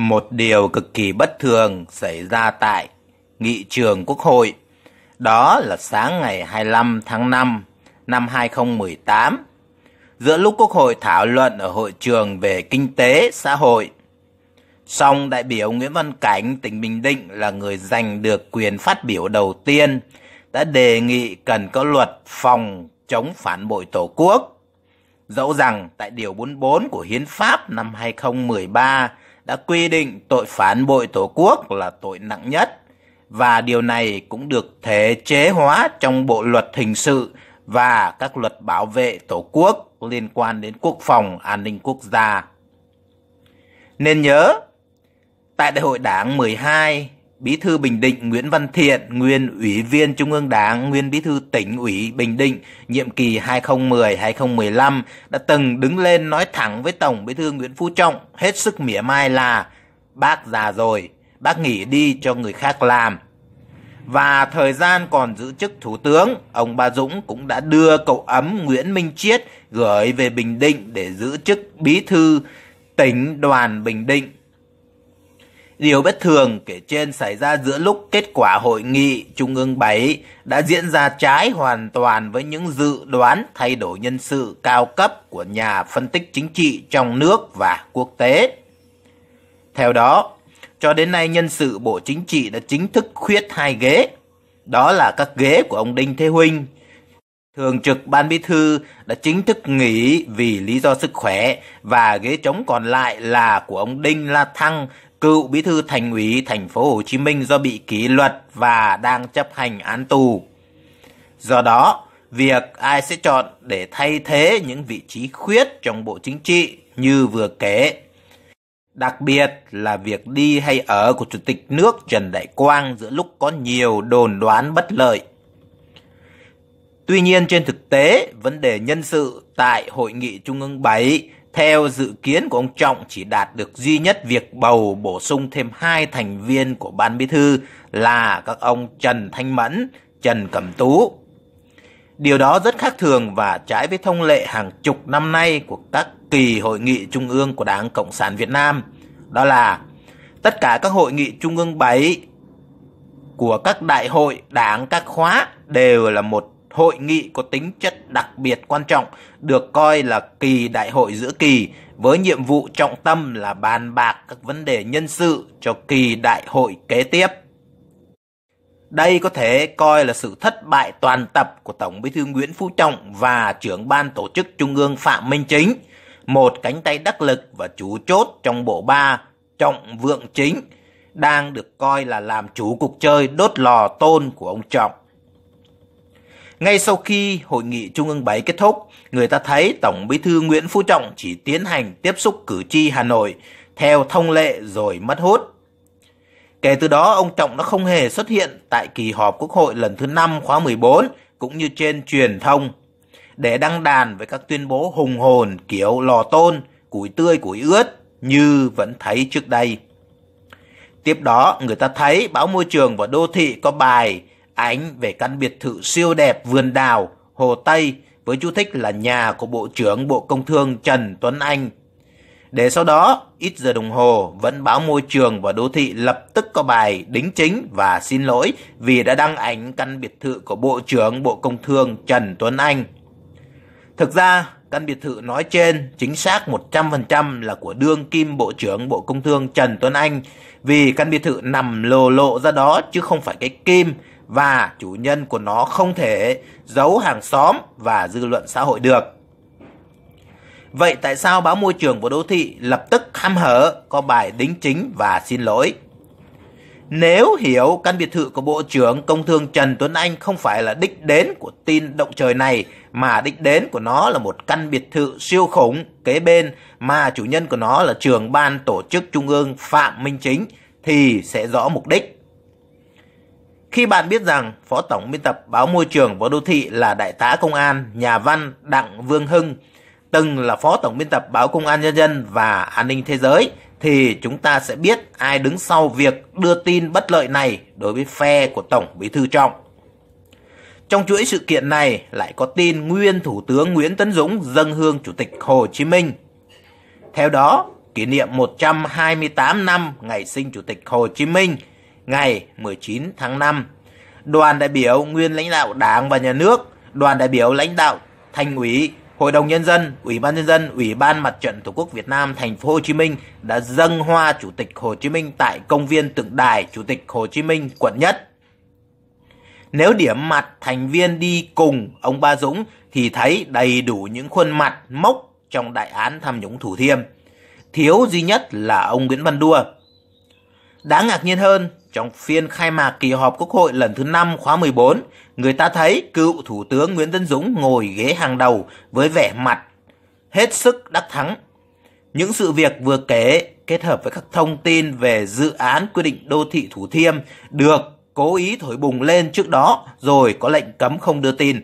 Một điều cực kỳ bất thường xảy ra tại nghị trường Quốc hội. Đó là sáng ngày 25 tháng 5 năm 2018, giữa lúc Quốc hội thảo luận ở hội trường về kinh tế, xã hội. Song đại biểu Nguyễn Văn Cảnh, tỉnh Bình Định là người giành được quyền phát biểu đầu tiên, đã đề nghị cần có luật phòng chống phản bội Tổ quốc. Dẫu rằng tại Điều 44 của Hiến pháp năm 2013 đã quy định tội phản bội Tổ quốc là tội nặng nhất, và điều này cũng được thể chế hóa trong Bộ Luật Hình sự và các luật bảo vệ Tổ quốc liên quan đến quốc phòng an ninh quốc gia. Nên nhớ, tại Đại hội Đảng 12, Bí thư Bình Định Nguyễn Văn Thiện, nguyên Ủy viên Trung ương Đảng, nguyên Bí thư tỉnh ủy Bình Định, nhiệm kỳ 2010-2015 đã từng đứng lên nói thẳng với Tổng Bí thư Nguyễn Phú Trọng hết sức mỉa mai là Bác già rồi, bác nghỉ đi cho người khác làm. Và thời gian còn giữ chức Thủ tướng, ông Ba Dũng cũng đã đưa cậu ấm Nguyễn Minh Chiết gửi về Bình Định để giữ chức Bí thư tỉnh đoàn Bình Định Điều bất thường kể trên xảy ra giữa lúc kết quả hội nghị Trung ương 7 đã diễn ra trái hoàn toàn với những dự đoán thay đổi nhân sự cao cấp của nhà phân tích chính trị trong nước và quốc tế. Theo đó, cho đến nay nhân sự Bộ Chính trị đã chính thức khuyết hai ghế. Đó là các ghế của ông Đinh Thế Huynh. Thường trực Ban Bí thư đã chính thức nghỉ vì lý do sức khỏe và ghế trống còn lại là của ông Đinh La Thăng, cựu bí thư thành ủy thành phố Hồ Chí Minh do bị kỷ luật và đang chấp hành án tù. Do đó, việc ai sẽ chọn để thay thế những vị trí khuyết trong Bộ Chính trị như vừa kể. Đặc biệt là việc đi hay ở của Chủ tịch nước Trần Đại Quang giữa lúc có nhiều đồn đoán bất lợi. Tuy nhiên trên thực tế, vấn đề nhân sự tại Hội nghị Trung ương 7 theo dự kiến của ông Trọng chỉ đạt được duy nhất việc bầu bổ sung thêm hai thành viên của ban bí thư là các ông Trần Thanh Mẫn, Trần Cẩm Tú. Điều đó rất khác thường và trái với thông lệ hàng chục năm nay của các kỳ hội nghị trung ương của Đảng Cộng sản Việt Nam. Đó là tất cả các hội nghị trung ương 7 của các đại hội đảng các khóa đều là một hội nghị có tính chất đặc biệt quan trọng được coi là kỳ đại hội giữa kỳ với nhiệm vụ trọng tâm là bàn bạc các vấn đề nhân sự cho kỳ đại hội kế tiếp. Đây có thể coi là sự thất bại toàn tập của Tổng Bí thư Nguyễn Phú Trọng và trưởng ban tổ chức Trung ương Phạm Minh Chính, một cánh tay đắc lực và chủ chốt trong bộ ba Trọng Vượng Chính, đang được coi là làm chủ cuộc chơi đốt lò tôn của ông Trọng. Ngay sau khi hội nghị Trung ương 7 kết thúc, người ta thấy Tổng Bí thư Nguyễn Phú Trọng chỉ tiến hành tiếp xúc cử tri Hà Nội theo thông lệ rồi mất hút. Kể từ đó, ông Trọng đã không hề xuất hiện tại kỳ họp Quốc hội lần thứ 5 khóa 14 cũng như trên truyền thông để đăng đàn với các tuyên bố hùng hồn kiểu lò tôn, củi tươi củi ướt như vẫn thấy trước đây. Tiếp đó, người ta thấy báo Môi trường và Đô thị có bài ảnh về căn biệt thự siêu đẹp vườn đào, Hồ Tây với chú thích là nhà của Bộ trưởng Bộ Công Thương Trần Tuấn Anh. Để sau đó, ít giờ đồng hồ, vẫn báo môi trường và đô thị lập tức có bài đính chính và xin lỗi vì đã đăng ảnh căn biệt thự của Bộ trưởng Bộ Công Thương Trần Tuấn Anh. Thực ra, căn biệt thự nói trên chính xác 100% là của đương kim Bộ trưởng Bộ Công Thương Trần Tuấn Anh vì căn biệt thự nằm lồ lộ ra đó chứ không phải cái kim và chủ nhân của nó không thể giấu hàng xóm và dư luận xã hội được. Vậy tại sao báo môi trường và đô thị lập tức ham hở, có bài đính chính và xin lỗi? Nếu hiểu căn biệt thự của Bộ trưởng Công Thương Trần Tuấn Anh không phải là đích đến của tin động trời này, mà đích đến của nó là một căn biệt thự siêu khủng kế bên mà chủ nhân của nó là trưởng ban tổ chức trung ương Phạm Minh Chính, thì sẽ rõ mục đích. Khi bạn biết rằng Phó Tổng biên tập báo Môi trường và Đô thị là Đại tá Công an, nhà văn Đặng Vương Hưng, từng là Phó Tổng biên tập báo Công an Nhân dân và An ninh Thế giới, thì chúng ta sẽ biết ai đứng sau việc đưa tin bất lợi này đối với phe của Tổng Bí thư Trọng. Trong chuỗi sự kiện này lại có tin nguyên Thủ tướng Nguyễn Tấn Dũng dâng hương Chủ tịch Hồ Chí Minh. Theo đó, kỷ niệm 128 năm ngày sinh Chủ tịch Hồ Chí Minh, ngày 19 tháng 5. Đoàn đại biểu nguyên lãnh đạo Đảng và Nhà nước, đoàn đại biểu lãnh đạo Thành ủy, Hội đồng nhân dân, Ủy ban nhân dân, Ủy ban Mặt trận Tổ quốc Việt Nam thành phố Hồ Chí Minh đã dâng hoa Chủ tịch Hồ Chí Minh tại công viên tượng đài Chủ tịch Hồ Chí Minh quận Nhất. Nếu điểm mặt thành viên đi cùng ông Ba Dũng thì thấy đầy đủ những khuôn mặt mốc trong đại án tham nhũng Thủ Thiêm. Thiếu duy nhất là ông Nguyễn Văn Đua. Đáng ngạc nhiên hơn, trong phiên khai mạc kỳ họp Quốc hội lần thứ 5 khóa 14, người ta thấy cựu Thủ tướng Nguyễn Tân Dũng ngồi ghế hàng đầu với vẻ mặt hết sức đắc thắng. Những sự việc vừa kể kết hợp với các thông tin về dự án quy định đô thị Thủ Thiêm được cố ý thổi bùng lên trước đó rồi có lệnh cấm không đưa tin.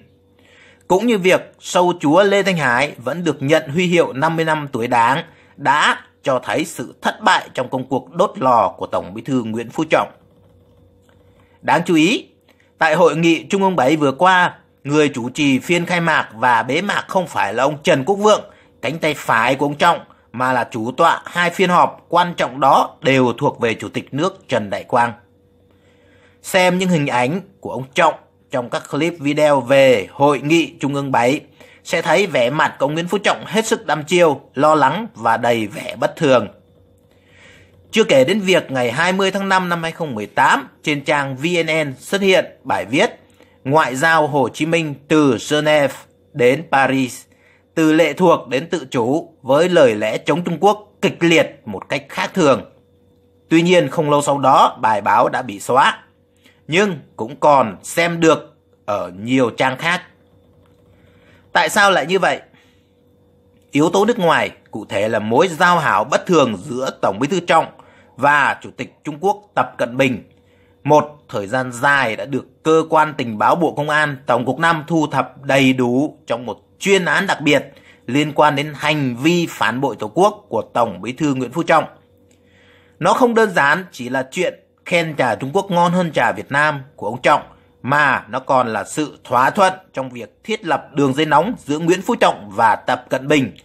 Cũng như việc sâu chúa Lê Thanh Hải vẫn được nhận huy hiệu 50 năm tuổi đảng đã cho thấy sự thất bại trong công cuộc đốt lò của Tổng Bí thư Nguyễn Phú Trọng. Đáng chú ý, tại hội nghị Trung ương 7 vừa qua, người chủ trì phiên khai mạc và bế mạc không phải là ông Trần Quốc Vượng, cánh tay phải của ông Trọng, mà là chủ tọa hai phiên họp quan trọng đó đều thuộc về Chủ tịch nước Trần Đại Quang. Xem những hình ảnh của ông Trọng trong các clip video về hội nghị Trung ương 7 sẽ thấy vẻ mặt của Nguyễn Phú Trọng hết sức đăm chiêu, lo lắng và đầy vẻ bất thường. Chưa kể đến việc ngày 20 tháng 5 năm 2018 trên trang VNN xuất hiện bài viết Ngoại giao Hồ Chí Minh từ Geneva đến Paris, từ lệ thuộc đến tự chủ với lời lẽ chống Trung Quốc kịch liệt một cách khác thường. Tuy nhiên không lâu sau đó bài báo đã bị xóa, nhưng cũng còn xem được ở nhiều trang khác. Tại sao lại như vậy? Yếu tố nước ngoài, cụ thể là mối giao hảo bất thường giữa Tổng Bí thư Trọng và Chủ tịch Trung Quốc Tập Cận Bình. Một thời gian dài đã được cơ quan tình báo Bộ Công an Tổng cục Nam thu thập đầy đủ trong một chuyên án đặc biệt liên quan đến hành vi phản bội Tổ quốc của Tổng Bí thư Nguyễn Phú Trọng. Nó không đơn giản chỉ là chuyện khen trà Trung Quốc ngon hơn trà Việt Nam của ông Trọng mà nó còn là sự thỏa thuận trong việc thiết lập đường dây nóng giữa Nguyễn Phú Trọng và Tập Cận Bình,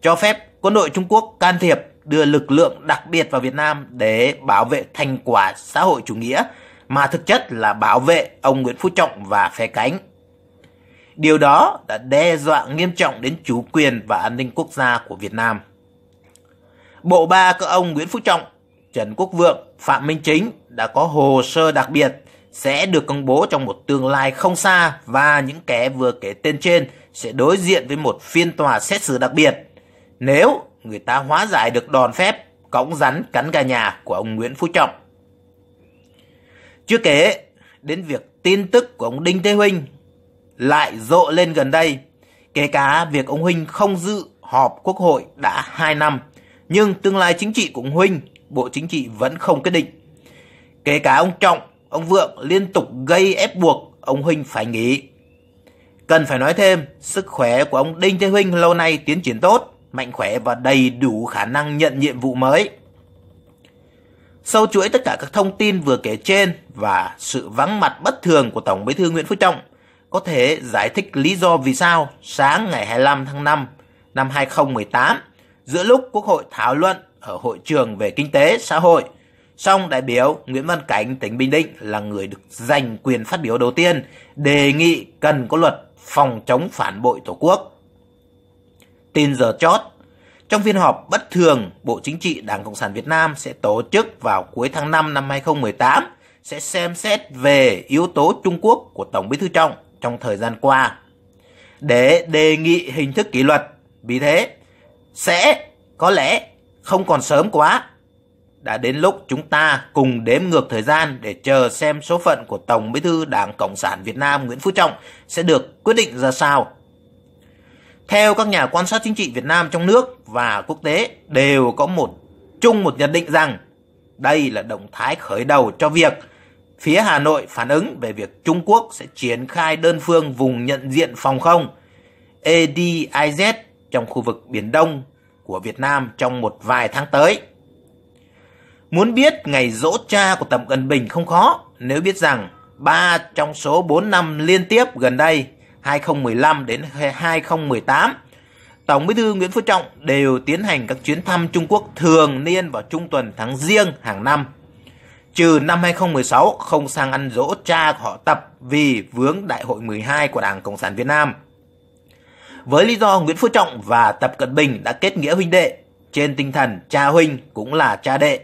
cho phép quân đội Trung Quốc can thiệp đưa lực lượng đặc biệt vào Việt Nam để bảo vệ thành quả xã hội chủ nghĩa mà thực chất là bảo vệ ông Nguyễn Phú Trọng và phe cánh. Điều đó đã đe dọa nghiêm trọng đến chủ quyền và an ninh quốc gia của Việt Nam. Bộ ba các ông Nguyễn Phú Trọng, Trần Quốc Vượng, Phạm Minh Chính đã có hồ sơ đặc biệt sẽ được công bố trong một tương lai không xa và những kẻ vừa kể tên trên sẽ đối diện với một phiên tòa xét xử đặc biệt. Nếu người ta hóa giải được đòn phép cõng rắn cắn gà nhà của ông Nguyễn Phú Trọng. Chưa kể đến việc tin tức của ông Đinh Thế Huynh lại rộ lên gần đây, kể cả việc ông Huynh không dự họp quốc hội đã 2 năm, nhưng tương lai chính trị của ông Huynh, Bộ Chính trị vẫn không quyết định. Kể cả ông Trọng ông Vượng liên tục gây ép buộc ông Huynh phải nghỉ. Cần phải nói thêm, sức khỏe của ông Đinh Thế Huynh lâu nay tiến triển tốt, mạnh khỏe và đầy đủ khả năng nhận nhiệm vụ mới. Sâu chuỗi tất cả các thông tin vừa kể trên và sự vắng mặt bất thường của Tổng Bí thư Nguyễn Phú Trọng có thể giải thích lý do vì sao sáng ngày 25 tháng 5 năm 2018, giữa lúc Quốc hội thảo luận ở hội trường về kinh tế xã hội – trong đại biểu Nguyễn Văn Cảnh tỉnh Bình Định là người được giành quyền phát biểu đầu tiên, đề nghị cần có luật phòng chống phản bội Tổ quốc. Tin giờ chót, trong phiên họp bất thường, Bộ Chính trị Đảng Cộng sản Việt Nam sẽ tổ chức vào cuối tháng 5 năm 2018 sẽ xem xét về yếu tố Trung Quốc của Tổng Bí thư Trọng trong thời gian qua để đề nghị hình thức kỷ luật. Vì thế, sẽ có lẽ không còn sớm quá đã đến lúc chúng ta cùng đếm ngược thời gian để chờ xem số phận của Tổng Bí thư Đảng Cộng sản Việt Nam Nguyễn Phú Trọng sẽ được quyết định ra sao. Theo các nhà quan sát chính trị Việt Nam trong nước và quốc tế, đều có một, chung một nhận định rằng đây là động thái khởi đầu cho việc phía Hà Nội phản ứng về việc Trung Quốc sẽ triển khai đơn phương vùng nhận diện phòng không ADIZ trong khu vực Biển Đông của Việt Nam trong một vài tháng tới. Muốn biết ngày dỗ cha của Tập Cận Bình không khó nếu biết rằng ba trong số 4 năm liên tiếp gần đây 2015 đến 2018 Tổng Bí thư Nguyễn Phú Trọng đều tiến hành các chuyến thăm Trung Quốc thường niên vào trung tuần tháng riêng hàng năm. Trừ năm 2016 không sang ăn dỗ cha của họ Tập vì vướng Đại hội 12 của Đảng Cộng sản Việt Nam. Với lý do Nguyễn Phú Trọng và Tập Cận Bình đã kết nghĩa huynh đệ, trên tinh thần cha huynh cũng là cha đệ.